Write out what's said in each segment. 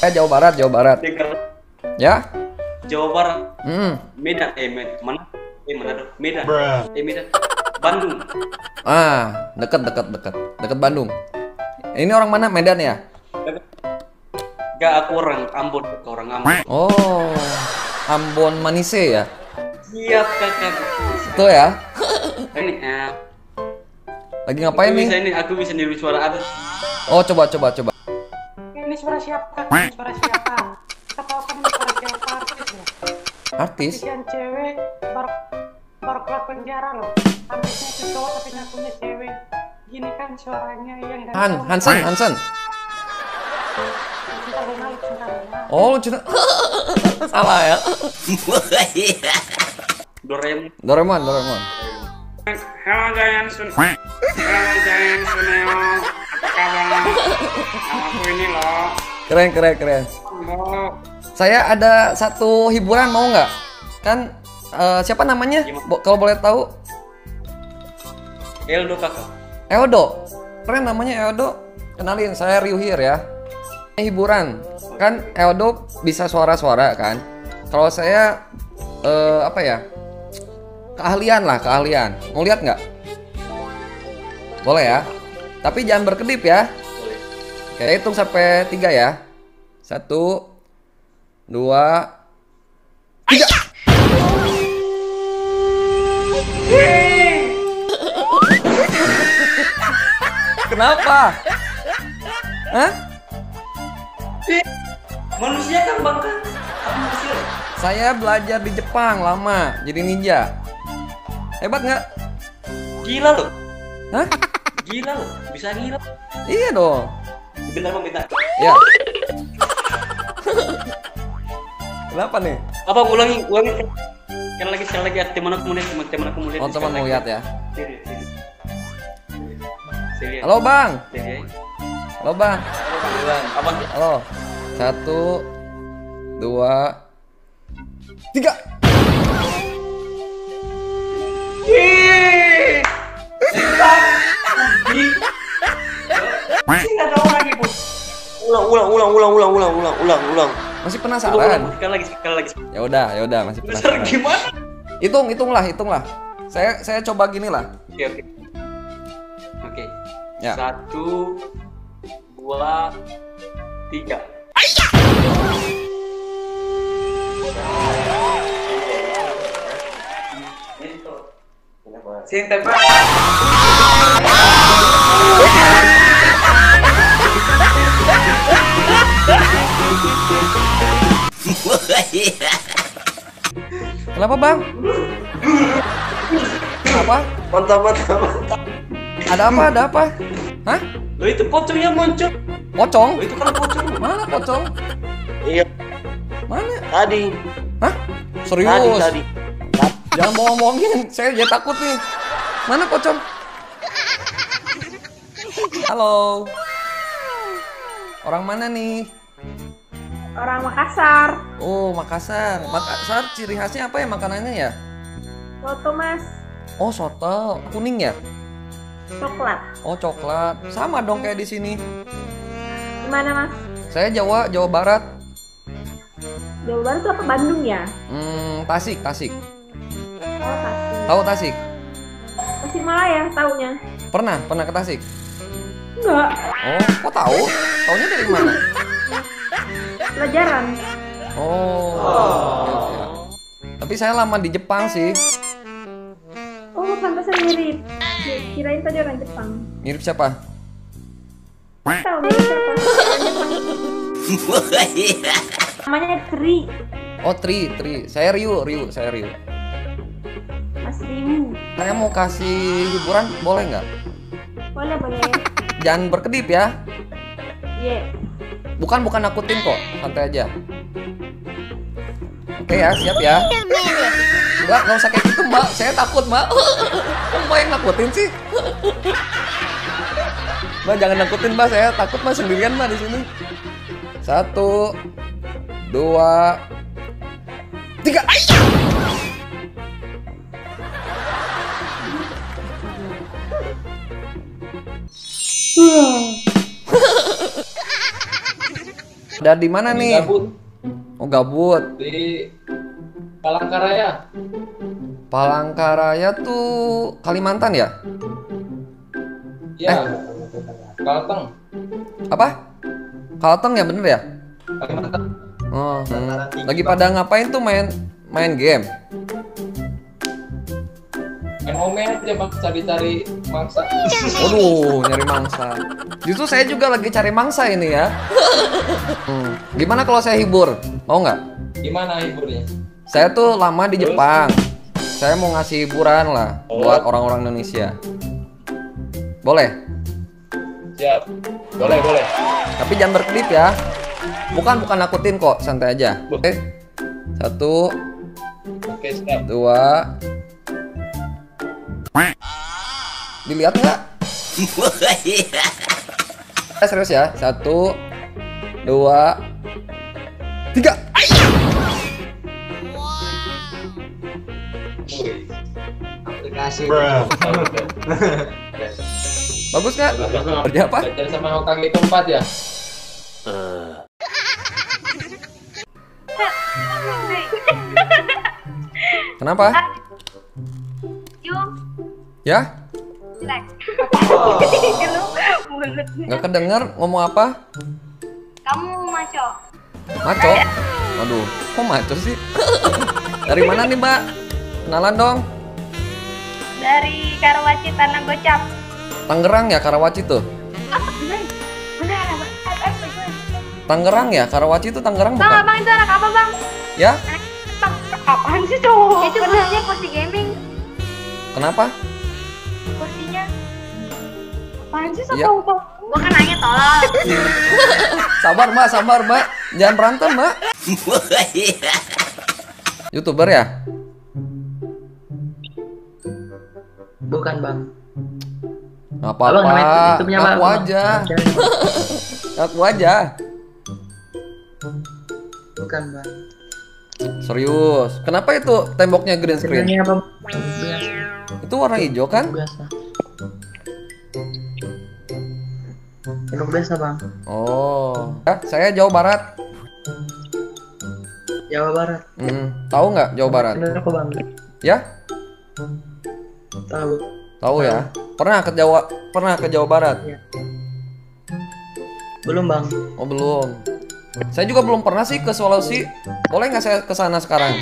eh Jawa Barat, Jawa Barat. Ya? Jawa Barat, Hmm. Medan, eh Medan, mana? Eh Manado, Medan, eh Medan, Bandung. Ah, deket deket deket deket Bandung. Ini orang mana? Medan ya? Gak aku orang Ambon, orang Ambon. Oh, Ambon Manise ya? Siap kakak. Itu ya? Ini, eh, Lagi ngapain aku bisa nih? ini, aku bisa niru suara atas. Oh, coba coba coba. Siapa? Suara siapa? Kita tahu kan ini suara siapa artis ya? Artis? Kesian cewek baru baru keluar penjara loh. Artisnya itu cowok tapi ngakunya cewek. Gini kan suaranya yang Han, Hansen, Hansen. Cinta cinta. Oh, lucu. Salah ya. Doraemon. Doraemon, Doraemon. Halo Giant Sun. Halo Giant Suneo. Apa kabar? Aku ini loh. Keren, keren, keren. Mau Saya ada satu hiburan mau nggak? Kan eh, siapa namanya? Bo- kalau boleh tahu? Eldo kakak. Eodo. Keren namanya Eodo. Kenalin, saya Ryu Hir ya. Ini hiburan. Kan Eodo bisa suara-suara kan? Kalau saya eh, apa ya? Keahlian lah, keahlian. Mau lihat nggak? Boleh ya. Tapi jangan berkedip ya. Oke, hitung sampai tiga ya. Satu, dua, tiga. Kenapa? Hah? Manusia kan bangka. Saya belajar di Jepang lama, jadi ninja. Hebat nggak? Gila loh. Hah? Gila loh. Bisa gila. Iya dong. Bentar bang, bentar. Ya. Kenapa nih? Apa ulangi, ulangi. Sekali lagi, sekali lagi. Teman aku mau lihat, teman teman aku mau lihat. Oh teman mau lihat ya. Sini, sini. Halo bang. Halo bang. Halo, Bang. Abang. Halo. Satu, dua, tiga. Masih Ulang, ulang, ulang, ulang, ulang, ulang, ulang, ulang, ulang. Masih Ulang, penasaran? Sekali lagi, sekali lagi. Ya udah, ya udah masih Besar penasaran. gimana? Hitung, hitunglah, hitunglah. Saya saya coba gini lah. Oke, oke. Oke. Ya. Satu, dua, tiga. Sini tembak. Kenapa bang? Kenapa? Mantap, mantap, mantap. Ada apa? Ada apa? Hah? Lo itu pocongnya muncul. Pocong? Lo itu kan pocong. Mana pocong? Iya, Mana? tadi. Hah? Serius? Tadi, tadi. Jangan bohong-bohongin, saya jadi takut nih. Mana pocong? Halo. Orang mana nih? Orang Makassar. Oh, Makassar. Makassar ciri khasnya apa ya makanannya ya? Foto mas. Oh, soto. Kuning ya? Coklat. Oh, coklat. Sama dong kayak di sini. Gimana mas? Saya Jawa, Jawa Barat. Jawa Barat itu apa Bandung ya? Hmm, Tasik, Tasik. Oh Tasik. Tahu Tasik? Tasik Malaya taunya. Pernah, pernah ke Tasik? Enggak. Oh, kok tahu? Taunya dari mana? Pelajaran. Oh. oke. Tapi saya lama di Jepang sih. Oh pantasan mirip. Ki- Kirain tadi orang Jepang. Mirip siapa? Tahu mirip siapa? Namanya Tri. Oh, Tri, Tri. Saya Ryu, Ryu, saya Ryu. Mas Rimu. Saya mau kasih hiburan, boleh nggak? Boleh boleh. Jangan berkedip ya. Ye. Bukan bukan nakutin kok, santai aja. Oke ya, siap ya. Enggak, nggak usah kayak gitu mbak. Saya takut mbak. Mbak yang nakutin sih? Mbak jangan nakutin mbak. Saya takut mbak sendirian mbak di sini. Satu, dua, tiga. Ada di mana nih? Gabut Oh gabut. di Palangkaraya. Palangkaraya tuh Kalimantan ya? Ya. Kalteng. Apa? Kalteng ya bener ya? Kalimantan. Oh, hmm. lagi pada ngapain tuh main main game? Aja bang, cari-cari mangsa. Waduh, nyari mangsa. Justru saya juga lagi cari mangsa ini ya. Hmm. Gimana kalau saya hibur? Mau nggak? Gimana hiburnya? Saya tuh lama di Jepang. Saya mau ngasih hiburan lah buat orang-orang Indonesia. Boleh? Siap. Boleh, boleh. Tapi jangan berkedip ya. Bukan bukan nakutin kok, santai aja. Oke. Satu, Oke, siap. dua. Dilihat nggak? Eh, serius ya. Satu, dua, tiga. Wih. aplikasi Bagus nggak? Kerja apa? Belajar sama Hokage keempat ya? Kenapa? Ya? Nggak kedenger ngomong apa? Kamu maco. Maco? Waduh, kok maco sih? Dari mana nih mbak? Kenalan dong. Dari Karawaci Tanah Gocap. Tangerang ya Karawaci tuh? Tangerang ya? Karawaci itu Tangerang Bang, bukan? abang itu anak apa bang? Ya? Bang, Apaan sih cowok? itu kursinya kursi gaming. Kenapa? Kursinya. Apaan sih Iya. tahu tahu? Gua kan nanya tolong. Sabar mbak, sabar mbak. Jangan berantem mbak. Youtuber ya? bukan bang Abang apa-apa. Ngaku aja. Ngaku aja. bukan bang Serius. Kenapa itu temboknya green screen? sebenarnya apa Itu warna hijau kan? biasa Tembok biasa bang Oh. Ya, saya Jawa Barat. Jawa Barat Hmm, tahu nggak Jawa Barat? bener bang Ya? tahu Tahu ya? Pernah ke Jawa pernah ke Jawa Barat? belum bang Oh, belum. Saya juga belum pernah sih ke Sulawesi. Boleh nggak saya ke sana sekarang?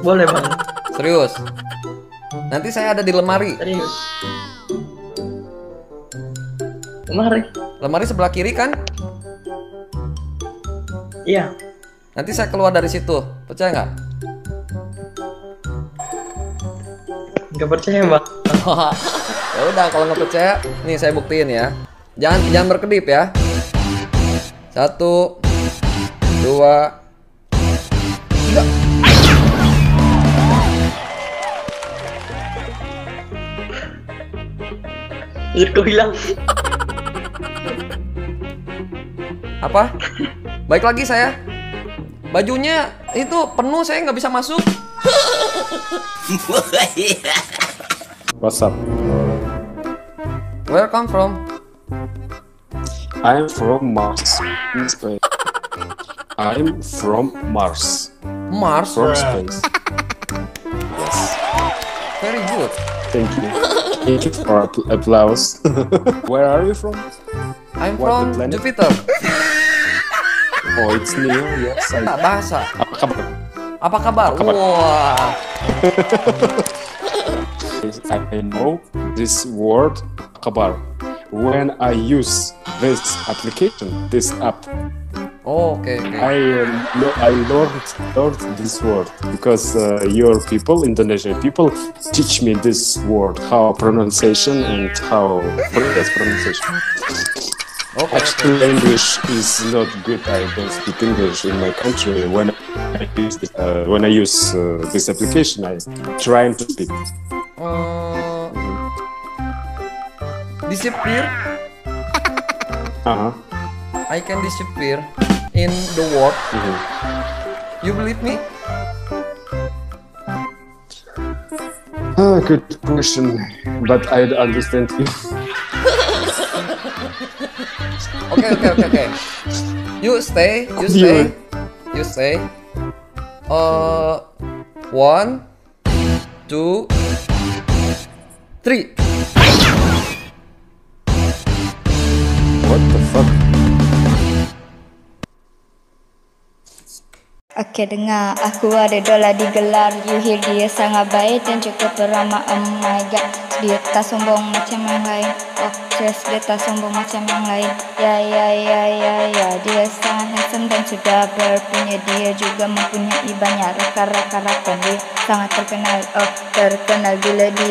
boleh bang Serius. Nanti saya ada di lemari. serius kemari Lemari sebelah kiri kan? iya Nanti saya keluar dari situ. Percaya nggak? nggak percaya bang ya udah kalau nggak percaya, nih saya buktiin ya. Jangan jangan berkedip ya. Satu, dua, Irko hilang Apa? Baik lagi saya. Bajunya itu penuh, saya nggak bisa masuk. What's up? Where come from? I'm from Mars. in space. I'm from Mars. Mars. From space. Yes. Very good. Thank you. Thank you for applause. Where are you from? I'm What from planet? Jupiter. Oh, it's Neo. Yes. I... Tak bahasa. Apa kabar? Apa kabar? Wah. I know this word kabar. When I use this application, this app, Oke, oke. I um, I learned learned this word because uh, your people, Indonesian people, teach me this word, how pronunciation and how yes, pronunciation. Oke. Actually, English is not good. I don't speak English in my country. When I use this, uh, when I use uh, this application, I trying to speak. Eh, disappear. Uh huh. I can disappear in the world. Mhm. You believe me? Ah, good question, but I don't understand you. okay, okay, okay, okay. You stay, you stay, you stay. Uh, one, two, three. What the fuck? Oke dengar, aku ada dolar digelar. Hear dia sangat baik dan cukup ramah Oh my god, dia tak sombong macam yang lain. Oh yes, dia tak sombong macam yang lain. Ya ya ya ya ya. Dia sangat handsome dan sudah berpunya. Dia juga mempunyai banyak rakan-rakan Dia sangat terkenal, oh terkenal bila dia